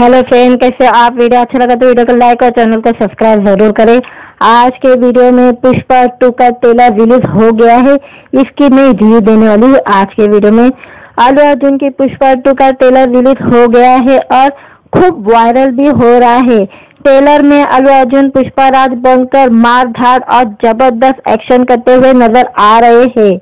Hello friend, कैसे आप? Video अच्छा लगा तो वीडियो को लाइक और चैनल को सब्सक्राइब ज़रूर करें। आज के वीडियो में पुष्पा टू का ट्रेलर रिलीज़ हो गया है। इसकी मैं रिव्यू देने वाली हूँ आज के वीडियो में। अल्लू अर्जुन की पुष्पा टू का ट्रेलर रिलीज़ हो गया है और खूब वायरल भी हो रहा है। ट्रेलर में अलू अर्जुन पुष्पा राज बनकर मार धाड़ और ज़बरदस्त एक्शन करते हुए नज़र आ रहे हैं।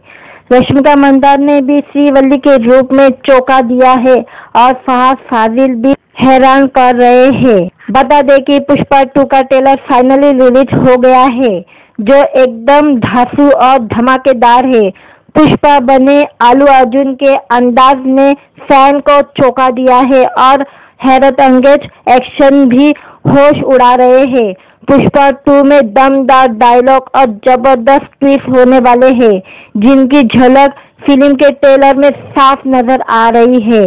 रश्मिका मंदार ने भी श्रीवल्ली के रूप में चौका दिया है और फहाद फाजिल भी हैरान कर रहे हैं। बता दें कि पुष्पा टू का ट्रेलर फाइनली रिलीज़ हो गया है, जो एकदम धासु और धमाकेदार है। पुष्पा बने आलू अर्जुन के अंदाज ने फ़ैन को चौंका दिया है और हैरत अंगेज एक्शन भी होश उड़ा रहे हैं। पुष्पा टू में दमदार डायलॉग और ज़बरदस्त ट्विस्ट होने वाले हैं, जिनकी झलक फ़िल्म के ट्रेलर में साफ़ नज़र आ रही है।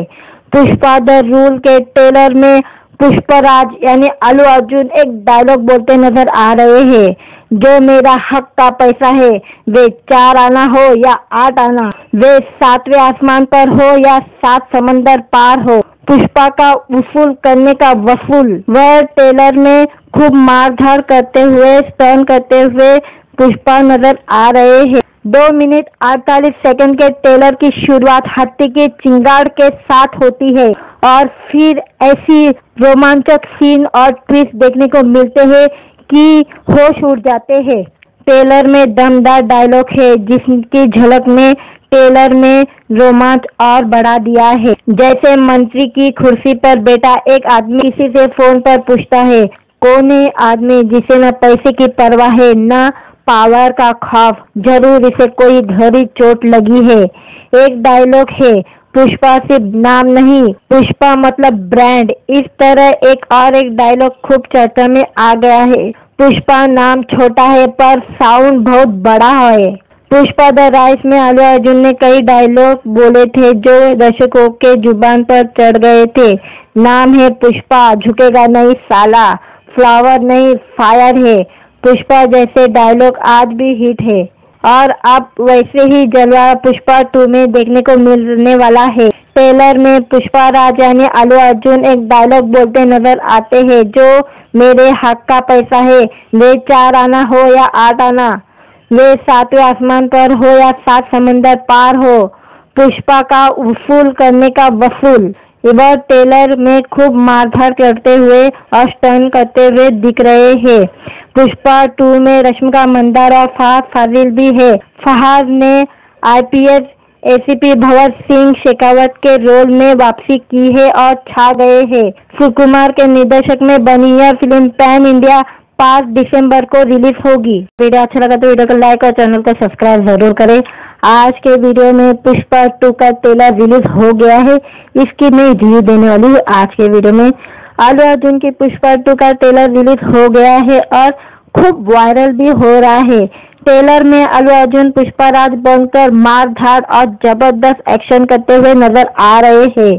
पुष्पा द रूल के ट्रेलर में पुष्पराज यानी आलू अर्जुन एक डायलॉग बोलते नज़र आ रहे हैं। जो मेरा हक का पैसा है, वे चार आना हो या आठ आना, वे सातवें आसमान पर हो या सात समंदर पार हो। पुष्पा का वसूल करने का वसूल। वह टेलर में खूब मारधाड़ करते हुए स्टर्न करते हुए पुष्पा नज़र आ रहे हैं। दो मिनट अड़तालीस सेकंड के टेलर की शुरुआत हाथी के चिंगाड़ के साथ होती है और फिर ऐसी रोमांचक सीन और ट्विस्ट देखने को मिलते हैं कि होश उड़ जाते हैं। टेलर में दमदार डायलॉग है, जिसकी झलक में टेलर में रोमांच और बढ़ा दिया है। जैसे मंत्री की कुर्सी पर बेटा एक आदमी किसी से फ़ोन पर पूछता है, कौन है आदमी जिसे न पैसे की परवाह है, न पावर का खौफ, ज़रूर इसे कोई घड़ी चोट लगी है। एक डायलॉग है, पुष्पा सिर्फ़ नाम नहीं, पुष्पा मतलब ब्रांड इस तरह एक और एक डायलॉग खूब चर्चा में आ गया है। पुष्पा नाम छोटा है, पर साउंड बहुत बड़ा है। पुष्पा द राइस में आलू अर्जुन ने कई डायलॉग बोले थे, जो दर्शकों के ज़ुबान पर चढ़ गए थे। नाम है पुष्पा, झुकेगा नहीं साला। फ्लावर नहीं फायर है। पुष्पा जैसे डायलॉग आज भी हिट है। और अब वैसे ही जलवा पुष्पा टू में देखने को मिलने वाला है। ट्रेलर में पुष्पा राज यानी आलू अर्जुन एक डायलॉग बोलते नज़र आते हैं, जो मेरे हक का पैसा है। वे चार आना हो या आठ आना? वे सातवें आसमान पर हो या सात समंदर पार हो? पुष्पा का वसूल करने का वसूल। वह ट्रेलर में खूब मारधाड़ करते हुए और करते हुए दिख रहे हैं। पुष्पा टू में रश्मिका मंदार और फहाद फाजिल भी है। फहाद ने आईपीएस एसीपी भगत सिंह शेखावत के रोल में वापसी की है और छा गए हैं। सुकुमार के निर्देशक में बनी यह फ़िल्म पैन इंडिया पाँच दिसंबर को रिलीज़ होगी। वीडियो अच्छा लगा तो वीडियो को लाइक और चैनल को सब्सक्राइब ज़रूर करें। आज के वीडियो में पुष्पा टू का ट्रेलर रिलीज़ हो गया है। इसकी मैं रिव्यू देने वाली हूँ आज के वीडियो में। अल्लू अर्जुन की पुष्पा टू का ट्रेलर रिलीज़ हो गया है और खूब वायरल भी हो रहा है। टेलर में अल्लू अर्जुन, पुष्पा राज बनकर मार धाड़ और ज़बरदस्त एक्शन करते हुए नज़र आ रहे हैं।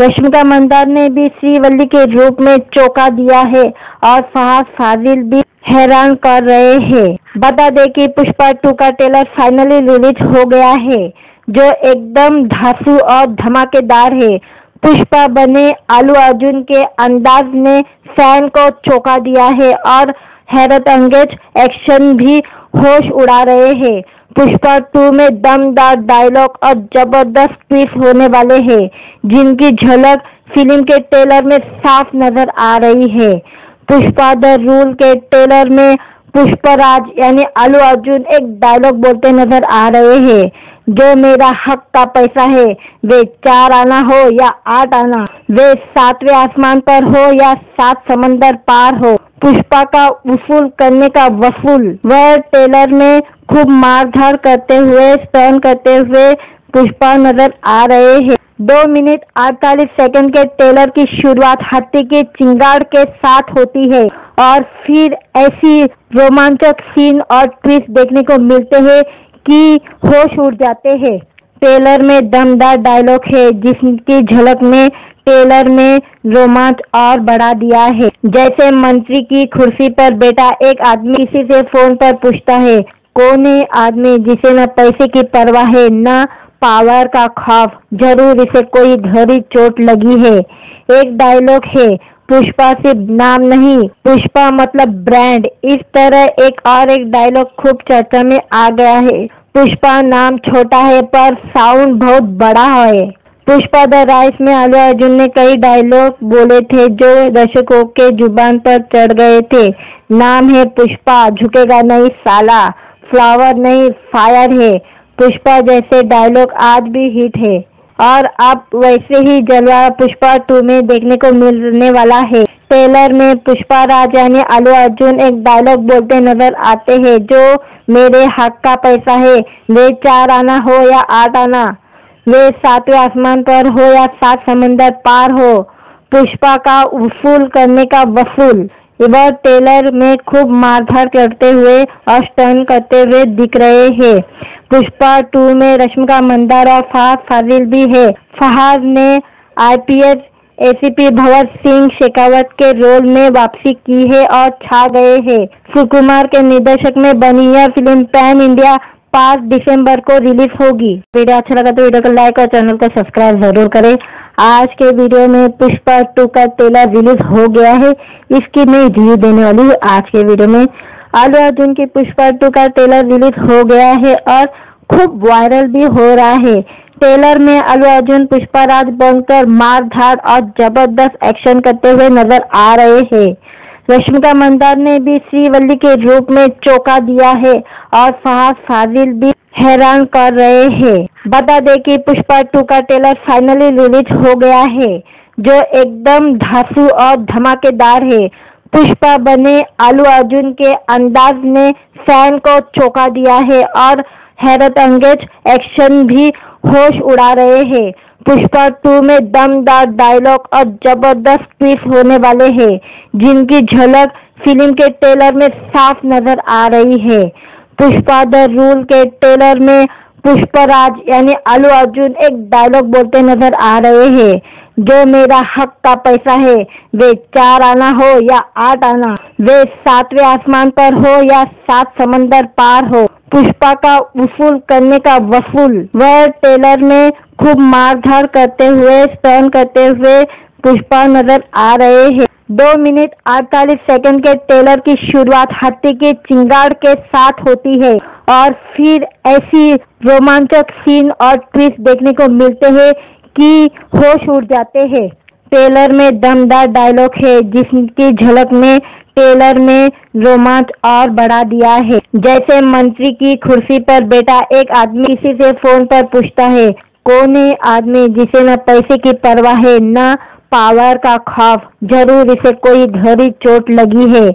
रश्मिका मंदार ने भी श्रीवल्ली के रूप में चौका दिया है और फहाद फाजिल भी हैरान कर रहे हैं। बता दें कि पुष्पा टू का ट्रेलर फाइनली रिलीज़ हो गया है, जो एकदम धासु और धमाकेदार है। पुष्पा बने आलू अर्जुन के अंदाज ने फ़ैन को चौंका दिया है और हैरत अंगेज एक्शन भी होश उड़ा रहे हैं। पुष्पा टू में दमदार डायलॉग और ज़बरदस्त ट्विस्ट होने वाले हैं, जिनकी झलक फ़िल्म के ट्रेलर में साफ़ नज़र आ रही है। पुष्पा द रूल के ट्रेलर में पुष्पराज यानी आलू अर्जुन एक डायलॉग बोलते नज़र आ रहे हैं, जो मेरा हक का पैसा है, वे चार आना हो या आठ आना, वे सातवें आसमान पर हो या सात समंदर पार हो। पुष्पा का वसूल करने का वसूल। वह ट्रेलर में खूब मारधाड़ करते हुए स्टर्न करते हुए पुष्पा नज़र आ रहे हैं। दो मिनट अड़तालीस सेकंड के टेलर की शुरुआत हाथी के चिंगाड़ के साथ होती है और फिर ऐसी रोमांचक सीन और ट्विस्ट देखने को मिलते हैं कि होश उड़ जाते हैं। टेलर में दमदार डायलॉग है जिसकी झलक में ट्रेलर में रोमांच और बढ़ा दिया है। जैसे मंत्री की कुर्सी पर बेटा एक आदमी किसी से फ़ोन पर पूछता है, कौन है आदमी जिसे न पैसे की परवाह है, न पावर का खौफ? ज़रूर इसे कोई घड़ी चोट लगी है। एक डायलॉग है, पुष्पा सिर्फ़ नाम नहीं, पुष्पा मतलब ब्रांड इस तरह एक और एक डायलॉग खूब चर्चा में आ गया है। पुष्पा नाम छोटा है, पर साउंड बहुत बड़ा है। पुष्पा द राइस में आलू अर्जुन ने कई डायलॉग बोले थे जो दर्शकों के ज़ुबान पर चढ़ गए थे। नाम है पुष्पा, झुकेगा नहीं साला फ्लावर नहीं फायर है। पुष्पा जैसे डायलॉग आज भी हिट है। और अब वैसे ही जलवा पुष्पा टू में देखने को मिलने वाला है। ट्रेलर में पुष्पा राज यानी आलू अर्जुन एक डायलॉग बोलते नज़र आते हैं, जो मेरे हक का पैसा है, वे चार आना हो या आठ आना। वे सातवें आसमान पर हो या सात समंदर पार हो, पुष्पा का वसूल करने का वसूल। वह टेलर में खूब मारधार करते हुए और स्टन करते हुए दिख रहे हैं। पुष्पा टू में रश्मिका मंदार और फहाद फाजिल भी है। फहाद ने आईपीएस एसीपी भगत सिंह शेखावत के रोल में वापसी की है और छा गए हैं। सुकुमार के निर्देशक में बनी यह फ़िल्म पैन इंडिया पाँच दिसंबर को रिलीज़ होगी। वीडियो अच्छा लगा तो वीडियो को लाइक और चैनल को सब्सक्राइब ज़रूर करें। आज के वीडियो में पुष्पा टू का ट्रेलर रिलीज़ हो गया है। इसकी मैं रिव्यू देने वाली हूँ आज के वीडियो में। आलू अर्जुन की पुष्पा टू का ट्रेलर रिलीज़ हो गया है और खूब वायरल भी हो रहा है। टेलर में आलू अर्जुन, पुष्पा राज बनकर मार धाड़ और ज़बरदस्त एक्शन करते हुए नज़र आ रहे हैं। रश्मिका मंदार ने भी श्रीवल्ली के रूप में चौका दिया है और फहाद फाजिल भी हैरान कर रहे हैं। बता दें कि पुष्पा टू का ट्रेलर फाइनली रिलीज़ हो गया है, जो एकदम धासु और धमाकेदार है। पुष्पा बने आलू अर्जुन के अंदाज ने फ़ैन को चौंका दिया है और हैरत अंगेज एक्शन भी होश उड़ा रहे हैं। पुष्पा टू में दमदार डायलॉग और ज़बरदस्त ट्विस्ट होने वाले हैं, जिनकी झलक फ़िल्म के ट्रेलर में साफ़ नज़र आ रही है। पुष्पा द रूल के ट्रेलर में पुष्पराज यानी आलू अर्जुन एक डायलॉग बोलते नज़र आ रहे हैं, जो मेरा हक का पैसा है, वे चार आना हो या आठ आना, वे सातवें आसमान पर हो या सात समंदर पार हो। पुष्पा का वसूल करने का वसूल। वह टेलर में खूब मारधार करते हुए स्टर्न करते हुए पुष्पा नज़र आ रहे हैं। दो मिनट अड़तालीस सेकंड के टेलर की शुरुआत हाथी के चिंगाड़ के साथ होती है और फिर ऐसी रोमांचक सीन और ट्विस्ट देखने को मिलते हैं कि होश उड़ जाते हैं। टेलर में दमदार डायलॉग है जिसकी झलक में ट्रेलर में रोमांच और बढ़ा दिया है। जैसे मंत्री की कुर्सी पर बैठा एक आदमी किसी से फ़ोन पर पूछता है, कौन है आदमी जिसे न पैसे की परवाह है, न पावर का खौफ? ज़रूर इसे कोई घड़ी चोट लगी है।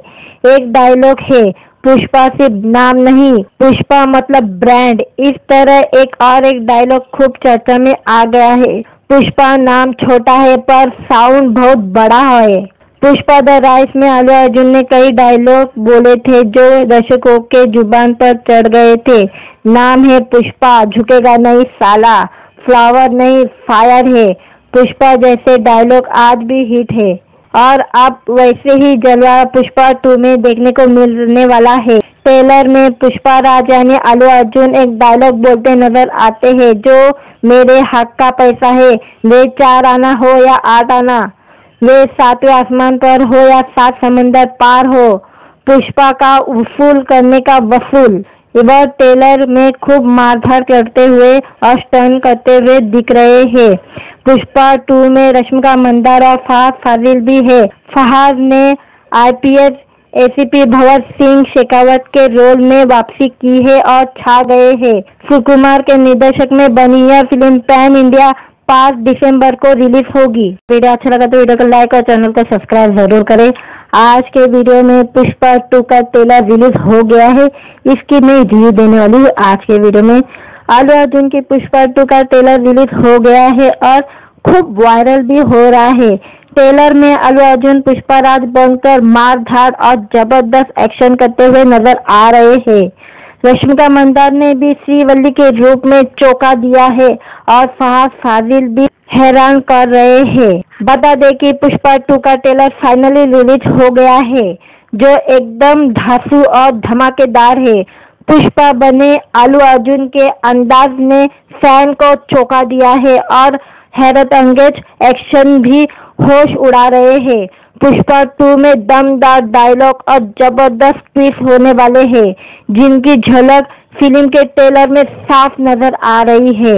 एक डायलॉग है, पुष्पा सिर्फ़ नाम नहीं, पुष्पा मतलब ब्रांड इस तरह एक और एक डायलॉग खूब चर्चा में आ गया है। पुष्पा नाम छोटा है, पर साउंड बहुत बड़ा है। पुष्पा द राइस में आलू अर्जुन ने कई डायलॉग बोले थे जो दर्शकों के ज़ुबान पर चढ़ गए थे। नाम है पुष्पा, झुकेगा नहीं साला फ्लावर नहीं फायर है। पुष्पा जैसे डायलॉग आज भी हिट है। और अब वैसे ही जलवा पुष्पा टू में देखने को मिलने वाला है। ट्रेलर में पुष्पा राज यानी आलू अर्जुन एक डायलॉग बोलते नज़र आते हैं, जो मेरे हक का पैसा है, वे चार आना हो या आठ आना। वे सातवें आसमान पर हो या सात समंदर पार हो, पुष्पा का वसूल करने का वसूल। वह ट्रेलर में खूब मारधार करते हुए और स्टन करते हुए दिख रहे हैं। पुष्पा टू में रश्मिका मंदार और फहाद फाजिल भी है। फहाद ने आईपीएस एसीपी भगत सिंह शेखावत के रोल में वापसी की है और छा गए हैं। सुकुमार के निर्देशक में बनी यह फ़िल्म पैन इंडिया पाँच दिसंबर को रिलीज़ होगी। वीडियो अच्छा लगा तो वीडियो को लाइक और चैनल को सब्सक्राइब ज़रूर करें। आज के वीडियो में पुष्पा टू का ट्रेलर रिलीज़ हो गया है। इसकी मैं रिव्यू देने वाली हूँ आज के वीडियो में। आलू अर्जुन की पुष्पा टू का ट्रेलर रिलीज़ हो गया है और खूब वायरल भी हो रहा है। ट्रेलर में अलू अर्जुन, पुष्पा राज बनकर मार धाड़ और ज़बरदस्त एक्शन करते हुए नज़र आ रहे हैं। रश्मिका मंदार ने भी श्रीवल्ली के रूप में चौका दिया है और फहाद फाजिल भी हैरान कर रहे हैं। बता दें कि पुष्पा टू का ट्रेलर फाइनली रिलीज़ हो गया है, जो एकदम धासु और धमाकेदार है। पुष्पा बने आलू अर्जुन के अंदाज ने फ़ैन को चौंका दिया है और हैरत अंगेज एक्शन भी होश उड़ा रहे हैं। पुष्पा टू में दमदार डायलॉग और ज़बरदस्त ट्विस्ट होने वाले हैं, जिनकी झलक फ़िल्म के ट्रेलर में साफ़ नज़र आ रही है।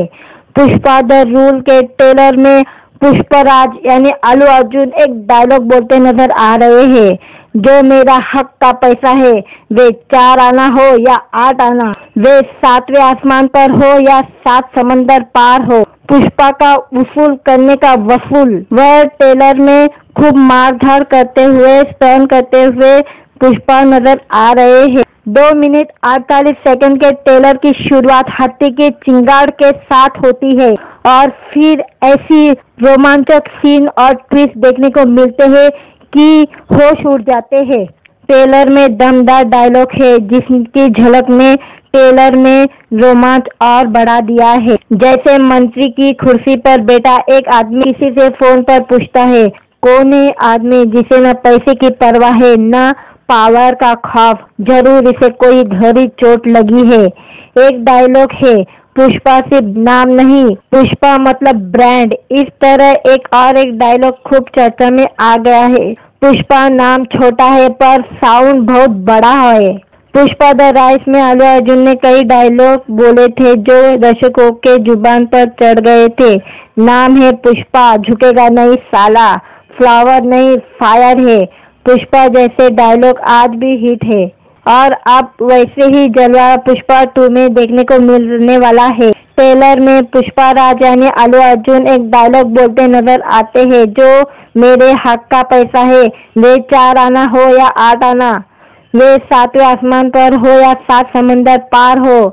पुष्पा द रूल के ट्रेलर में पुष्पराज यानी आलू अर्जुन एक डायलॉग बोलते नज़र आ रहे हैं, जो मेरा हक का पैसा है, वे चार आना हो या आठ आना? वे सातवें आसमान पर हो या सात समंदर पार हो, पुष्पा का वसूल करने का वसूल। वह टेलर में खूब मार धार करते हुए, स्टर्न करते हुए पुष्पा नज़र आ रहे हैं। दो मिनट अड़तालीस सेकंड के टेलर की शुरुआत हाथी के चिंगाड़ के साथ होती है और फिर ऐसी रोमांचक सीन और ट्विस्ट देखने को मिलते हैं कि होश उड़ जाते हैं। टेलर में दमदार डायलॉग है जिसकी झलक में टेलर ने रोमांच और बढ़ा दिया है। जैसे मंत्री की कुर्सी पर बेटा एक आदमी किसी से फ़ोन पर पूछता है, कौन है आदमी जिसे न पैसे की परवाह है, न पावर का खौफ? ज़रूर इसे कोई घड़ी चोट लगी है। एक डायलॉग है, पुष्पा सिर्फ़ नाम नहीं, पुष्पा मतलब ब्रांड इस तरह एक और एक डायलॉग खूब चर्चा में आ गया है। पुष्पा नाम छोटा है, पर साउंड बहुत बड़ा है। पुष्पा द राइस में आलू अर्जुन ने कई डायलॉग बोले थे जो दर्शकों के ज़ुबान पर चढ़ गए थे। नाम है पुष्पा, झुकेगा नहीं साला फ्लावर नहीं फायर है। पुष्पा जैसे डायलॉग आज भी हिट है। और अब वैसे ही जलवा पुष्पा टू में देखने को मिलने वाला है। ट्रेलर में पुष्पा राज यानी आलू अर्जुन एक डायलॉग बोलते नज़र आते हैं, जो मेरे हक का पैसा है, वे चार आना हो या आठ आना। वे सातवें आसमान पर हो या सात समंदर पार हो,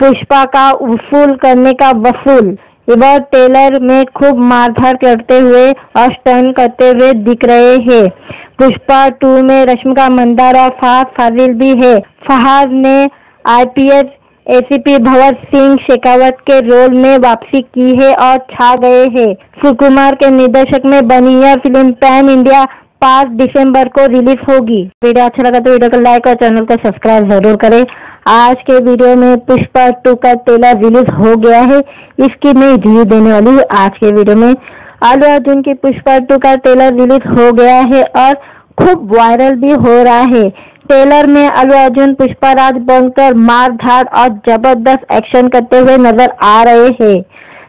पुष्पा का वसूल करने का वसूल। वह टेलर में खूब मारधार करते हुए और स्टन करते हुए दिख रहे हैं। पुष्पा टू में रश्मिका मंदार और फहाद फाजिल भी है। फहाद ने आईपीएस एसीपी भगत सिंह शेखावत के रोल में वापसी की है और छा गए हैं। सुकुमार के निर्देशक में बनी यह फ़िल्म पैन इंडिया पाँच दिसंबर को रिलीज़ होगी। वीडियो अच्छा लगा तो वीडियो को लाइक और चैनल को सब्सक्राइब ज़रूर करें। आज के वीडियो में पुष्पा टू का ट्रेलर रिलीज़ हो गया है। इसकी मैं रिव्यू देने वाली हूँ आज के वीडियो में। आलू अर्जुन की पुष्पा टू का ट्रेलर रिलीज़ हो गया है और खूब वायरल भी हो रहा है। ट्रेलर में अलू अर्जुन, पुष्पा राज बनकर मार धाड़ और ज़बरदस्त एक्शन करते हुए नज़र आ रहे हैं।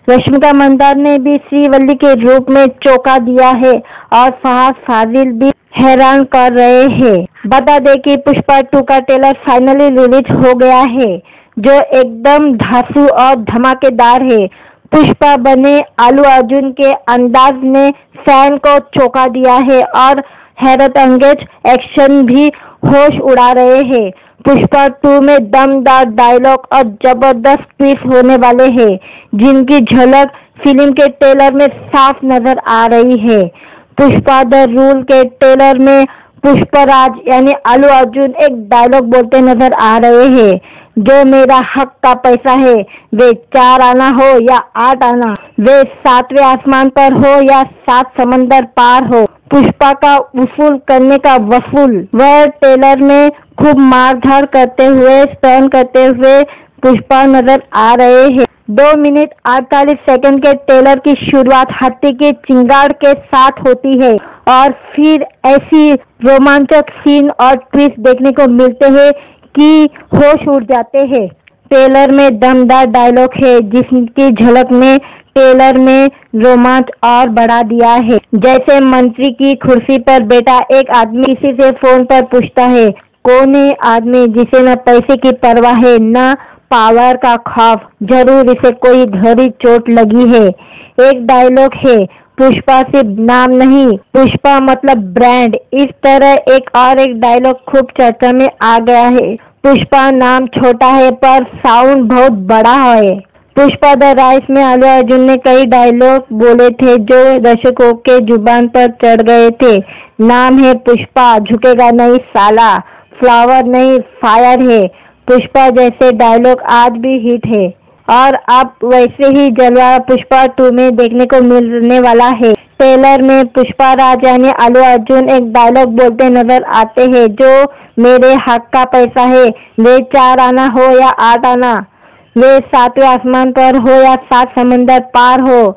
रश्मिका मंदार ने भी श्रीवल्ली के रूप में चौका दिया है और फहाद फाजिल भी हैरान कर रहे हैं। बता दें कि पुष्पा टू का ट्रेलर फाइनली रिलीज़ हो गया है, जो एकदम धासु और धमाकेदार है। पुष्पा बने आलू अर्जुन के अंदाज ने फ़ैन को चौंका दिया है और हैरत अंगेज एक्शन भी होश उड़ा रहे हैं। पुष्पा टू में दमदार डायलॉग और ज़बरदस्त पीस होने वाले हैं, जिनकी झलक फ़िल्म के ट्रेलर में साफ़ नज़र आ रही है। पुष्पा द रूल के ट्रेलर में पुष्पराज यानी अलू अर्जुन एक डायलॉग बोलते नज़र आ रहे हैं। जो मेरा हक का पैसा है, वे चार आना हो या आठ आना, वे सातवें आसमान पर हो या सात समंदर पार हो। पुष्पा का वसूल करने का वसूल। वह टेलर में खूब मारधार करते हुए, स्टर्न करते हुए पुष्पा नज़र आ रहे हैं। दो मिनट अड़तालीस सेकंड के टेलर की शुरुआत हाथी के चिंगाड़ के साथ होती है और फिर ऐसी रोमांचक सीन और ट्विस्ट देखने को मिलते हैं। कि होश उड़ जाते हैं। टेलर में दमदार डायलॉग है, जिसकी झलक में टेलर में रोमांच और बढ़ा दिया है। जैसे मंत्री की कुर्सी पर बेटा एक आदमी किसी से फ़ोन पर पूछता है, कौन है आदमी जिसे न पैसे की परवाह है, न पावर का खौफ? ज़रूर इसे कोई घड़ी चोट लगी है। एक डायलॉग है पुष्पा सिर्फ़ नाम नहीं। पुष्पा मतलब ब्रांड इस तरह एक और एक डायलॉग खूब चर्चा में आ गया है। पुष्पा नाम छोटा है, पर साउंड बहुत बड़ा है। पुष्पा द राइस में आलू अर्जुन ने कई डायलॉग बोले थे जो दर्शकों के ज़ुबान पर चढ़ गए थे। नाम है पुष्पा, झुकेगा नहीं साला। फ्लावर नहीं फायर है। पुष्पा जैसे डायलॉग आज भी हिट है। और अब वैसे ही जलवा पुष्पा टू में देखने को मिलने वाला है। ट्रेलर में पुष्पा राज यानी आलू अर्जुन एक डायलॉग बोलते नज़र आते हैं, जो मेरे हक का पैसा है। वे चार आना हो या आठ आना, वे सातवें आसमान पर हो या सात समंदर पार हो,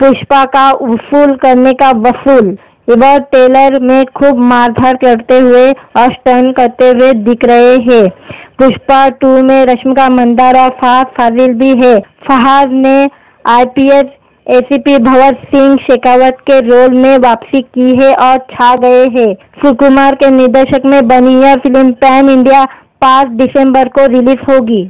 पुष्पा का वसूल करने का वसूल। वह टेलर में खूब मारधार करते हुए और स्टन करते हुए दिख रहे हैं। पुष्पा टू में रश्मिका मंदार और फहाद फाजिल भी है। फहाज ने आईपीएस एसीपी भगत सिंह शेखावत के रोल में वापसी की है और छा गए हैं। सुकुमार के निर्देशक में बनी यह फ़िल्म पैन इंडिया पाँच दिसंबर को रिलीज़ होगी।